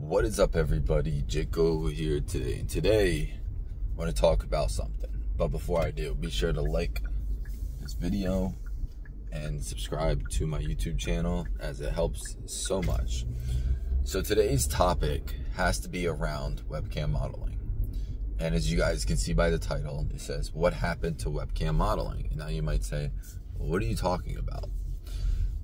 What is up, everybody? Jiko here today, and today I want to talk about something. But before I do, be sure to like this video and subscribe to my YouTube channel as it helps so much. So today's topic has to be around webcam modeling. And as you guys can see by the title, it says, What happened to webcam modeling? And now you might say, well, What are you talking about?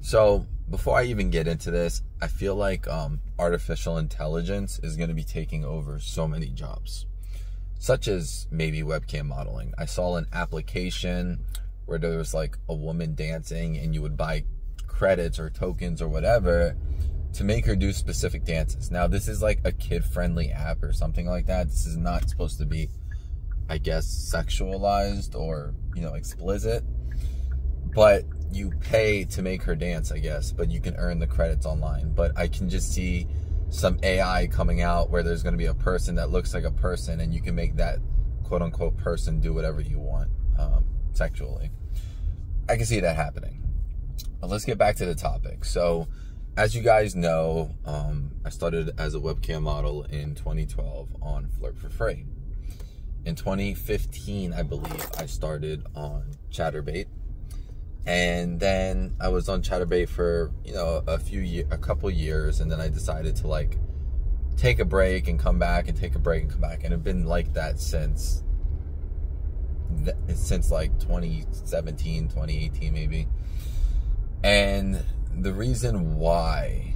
So, before I even get into this, I feel like um, artificial intelligence is going to be taking over so many jobs, such as maybe webcam modeling. I saw an application where there was like a woman dancing, and you would buy credits or tokens or whatever to make her do specific dances. Now, this is like a kid friendly app or something like that. This is not supposed to be, I guess, sexualized or, you know, explicit. But you pay to make her dance, I guess, but you can earn the credits online. But I can just see some AI coming out where there's going to be a person that looks like a person and you can make that quote unquote person do whatever you want um, sexually. I can see that happening. But let's get back to the topic. So, as you guys know, um, I started as a webcam model in 2012 on Flirt for Free. In 2015, I believe, I started on Chaturbate. And then I was on Chaturbate for, you know, a few years, a couple years. And then I decided to like take a break and come back and take a break and come back. And it's been like that since, since like 2017, 2018, maybe. And the reason why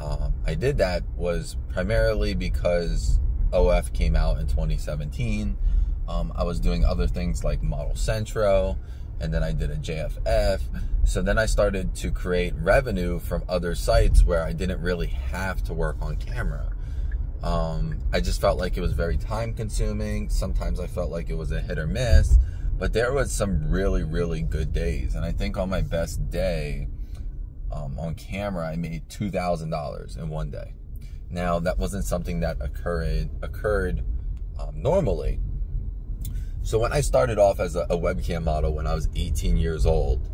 um, I did that was primarily because OF came out in 2017. Um, I was doing other things like Model Centro, and then I did a JFF. So then I started to create revenue from other sites where I didn't really have to work on camera. Um, I just felt like it was very time consuming. Sometimes I felt like it was a hit or miss, but there was some really, really good days. And I think on my best day, um, on camera, I made two thousand dollars in one day. Now that wasn't something that occurred occurred um, normally. So when I started off as a, a webcam model when I was 18 years old,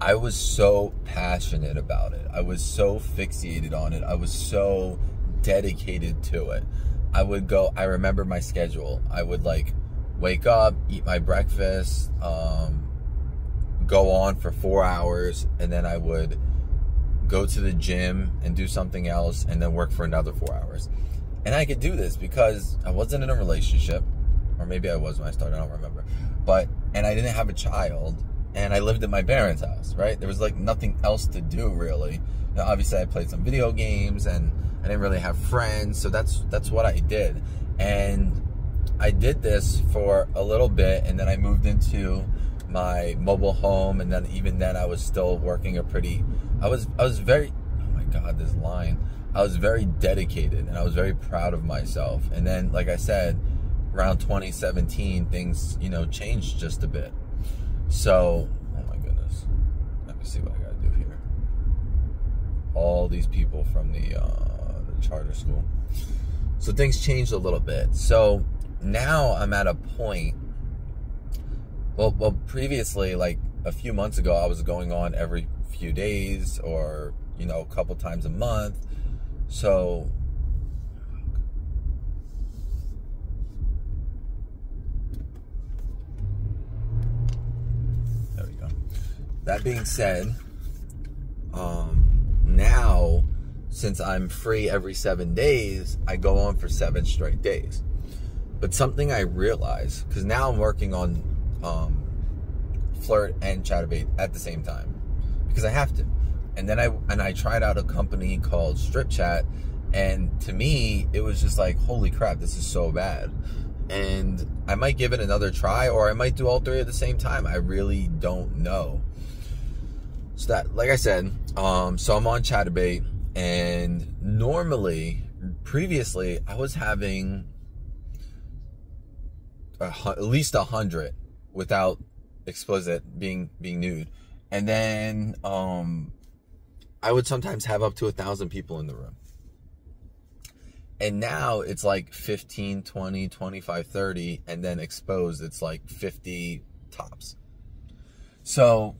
I was so passionate about it. I was so fixated on it. I was so dedicated to it. I would go. I remember my schedule. I would like wake up, eat my breakfast. Um, go on for four hours and then I would go to the gym and do something else and then work for another four hours. And I could do this because I wasn't in a relationship, or maybe I was when I started, I don't remember. But, and I didn't have a child, and I lived at my parents' house, right? There was like nothing else to do really. Now, obviously, I played some video games and I didn't really have friends, so that's that's what I did. And I did this for a little bit, and then I moved into my mobile home and then even then I was still working a pretty I was I was very oh my god this line I was very dedicated and I was very proud of myself and then like I said around 2017 things you know changed just a bit. So oh my goodness. Let me see what I gotta do here. All these people from the, uh, the charter school. So things changed a little bit. So now I'm at a point well, well, previously, like a few months ago, I was going on every few days or, you know, a couple times a month. So, there we go. That being said, um, now, since I'm free every seven days, I go on for seven straight days. But something I realized, because now I'm working on um, flirt and chaturbate at the same time because I have to. And then I and I tried out a company called Strip Chat, and to me it was just like, holy crap, this is so bad. And I might give it another try, or I might do all three at the same time. I really don't know. So that, like I said, um, so I'm on Chaturbate, and normally, previously, I was having a, at least a hundred without explicit being being nude. And then um i would sometimes have up to a thousand people in the room. And now it's like 15 20 25 30 and then exposed it's like 50 tops. So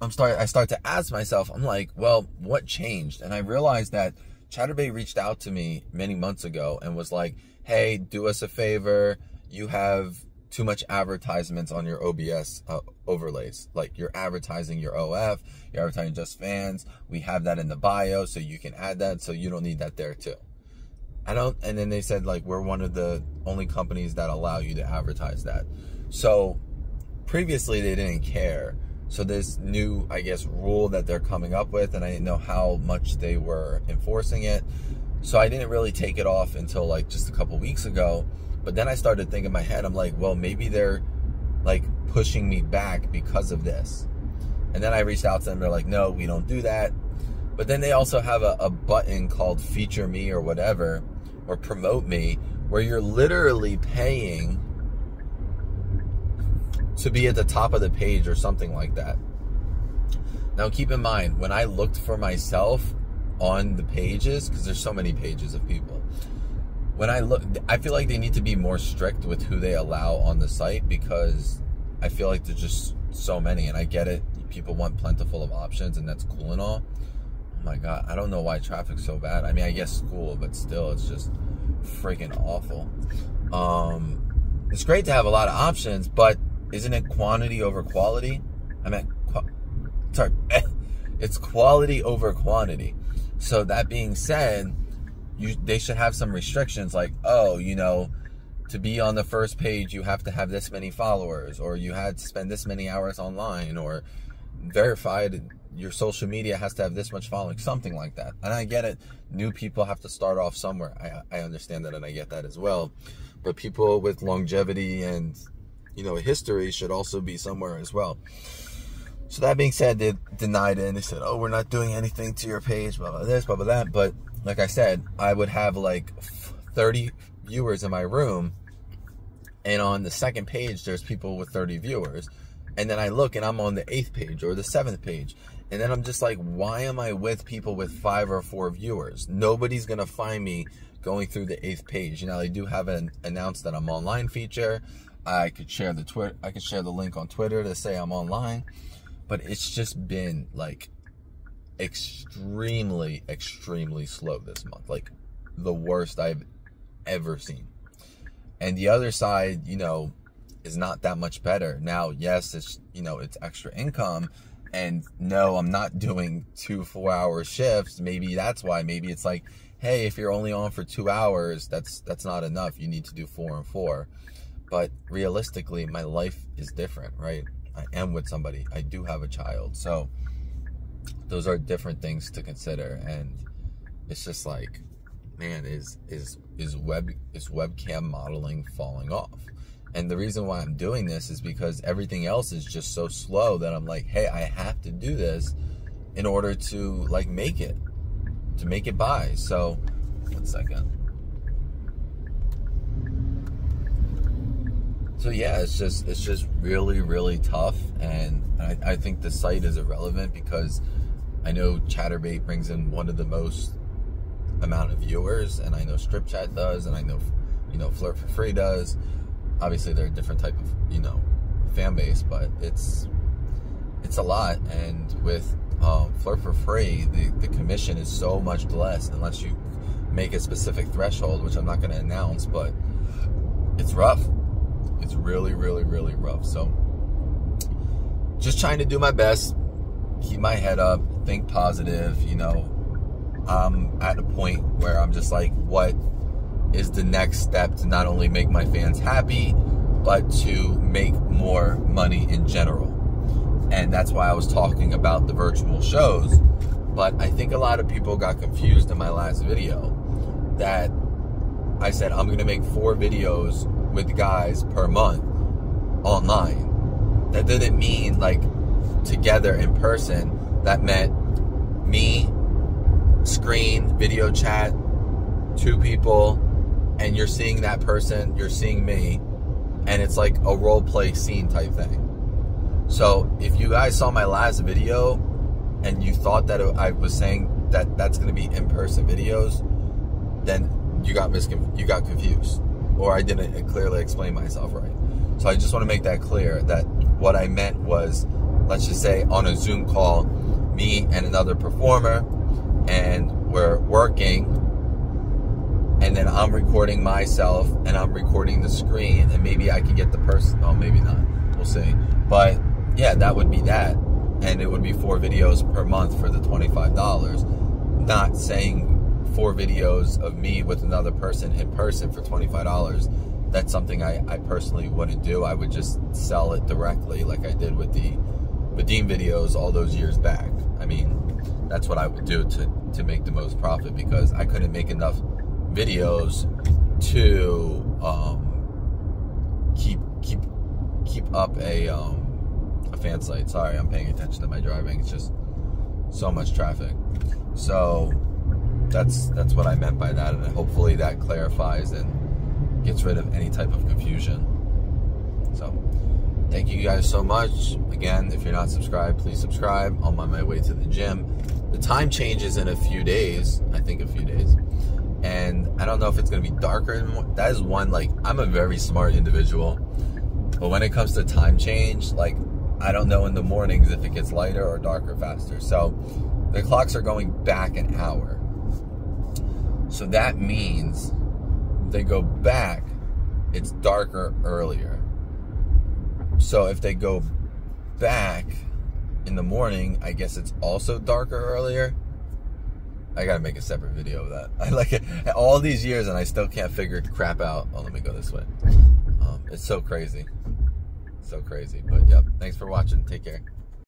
i'm start i start to ask myself i'm like well what changed and i realized that Chaturbate reached out to me many months ago and was like, "Hey, do us a favor. You have too much advertisements on your OBS uh, overlays. Like you're advertising your OF, you're advertising just fans. We have that in the bio, so you can add that. So you don't need that there too." I don't. And then they said like we're one of the only companies that allow you to advertise that. So previously they didn't care. So this new, I guess, rule that they're coming up with, and I didn't know how much they were enforcing it. So I didn't really take it off until like just a couple weeks ago. But then I started thinking in my head, I'm like, well, maybe they're like pushing me back because of this. And then I reached out to them. They're like, no, we don't do that. But then they also have a, a button called feature me or whatever, or promote me, where you're literally paying to be at the top of the page or something like that. Now, keep in mind, when I looked for myself on the pages, because there's so many pages of people, when I look, I feel like they need to be more strict with who they allow on the site because I feel like there's just so many, and I get it. People want plentiful of options, and that's cool and all. Oh my god, I don't know why traffic's so bad. I mean, I guess school, but still, it's just freaking awful. Um, it's great to have a lot of options, but isn't it quantity over quality? I mean, qu- sorry, it's quality over quantity. So that being said, you they should have some restrictions like, oh, you know, to be on the first page, you have to have this many followers, or you had to spend this many hours online, or verified your social media has to have this much following, something like that. And I get it. New people have to start off somewhere. I, I understand that and I get that as well. But people with longevity and you know, history should also be somewhere as well. So that being said, they denied it and they said, "Oh, we're not doing anything to your page, blah blah this, blah blah that." But like I said, I would have like 30 viewers in my room, and on the second page, there's people with 30 viewers, and then I look and I'm on the eighth page or the seventh page, and then I'm just like, why am I with people with five or four viewers? Nobody's gonna find me going through the eighth page. You know, they do have an announced that I'm online feature. I could share the Twitter. I could share the link on Twitter to say I'm online, but it's just been like extremely, extremely slow this month. Like the worst I've ever seen. And the other side, you know, is not that much better. Now, yes, it's you know it's extra income, and no, I'm not doing two four hour shifts. Maybe that's why. Maybe it's like, hey, if you're only on for two hours, that's that's not enough. You need to do four and four. But realistically, my life is different, right? I am with somebody. I do have a child. So those are different things to consider and it's just like man is is is web is webcam modeling falling off and the reason why i'm doing this is because everything else is just so slow that i'm like hey i have to do this in order to like make it to make it by so one second so yeah, it's just it's just really really tough, and I, I think the site is irrelevant because I know Chaturbate brings in one of the most amount of viewers, and I know Strip Chat does, and I know you know Flirt for Free does. Obviously, they're a different type of you know fan base, but it's it's a lot, and with um, Flirt for Free, the the commission is so much less unless you make a specific threshold, which I'm not going to announce, but it's rough it's really, really, really rough. So just trying to do my best, keep my head up, think positive, you know. I'm at a point where I'm just like, what is the next step to not only make my fans happy, but to make more money in general. And that's why I was talking about the virtual shows. But I think a lot of people got confused in my last video that I said I'm going to make four videos with guys per month online. That didn't mean like together in person. That meant me, screen, video chat, two people, and you're seeing that person, you're seeing me, and it's like a role play scene type thing. So if you guys saw my last video and you thought that I was saying that that's going to be in person videos, then you got miscon- you got confused or I didn't clearly explain myself right. So I just want to make that clear that what I meant was, let's just say on a Zoom call, me and another performer, and we're working and then I'm recording myself and I'm recording the screen and maybe I can get the person oh maybe not. We'll see. But yeah that would be that. And it would be four videos per month for the $25 not saying four videos of me with another person in person for $25 that's something I, I personally wouldn't do I would just sell it directly like I did with the Vadim videos all those years back I mean that's what I would do to, to make the most profit because I couldn't make enough videos to um, keep keep keep up a um, a fan site. Sorry, I'm paying attention to my driving. It's just so much traffic. So that's that's what I meant by that, and hopefully that clarifies and gets rid of any type of confusion. So thank you guys so much. Again, if you're not subscribed, please subscribe. I'm on my way to the gym. The time changes in a few days. I think a few days and I don't know if it's gonna be darker. That is one like I'm a very smart individual, but when it comes to time change, like I don't know in the mornings if it gets lighter or darker faster. So the clocks are going back an hour. So that means they go back, it's darker earlier. So if they go back in the morning, I guess it's also darker earlier. I gotta make a separate video of that. I like it all these years and I still can't figure crap out. Oh, let me go this way. Um, it's so crazy. So crazy. But yep. Thanks for watching. Take care.